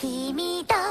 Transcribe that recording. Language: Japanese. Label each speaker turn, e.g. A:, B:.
A: 君と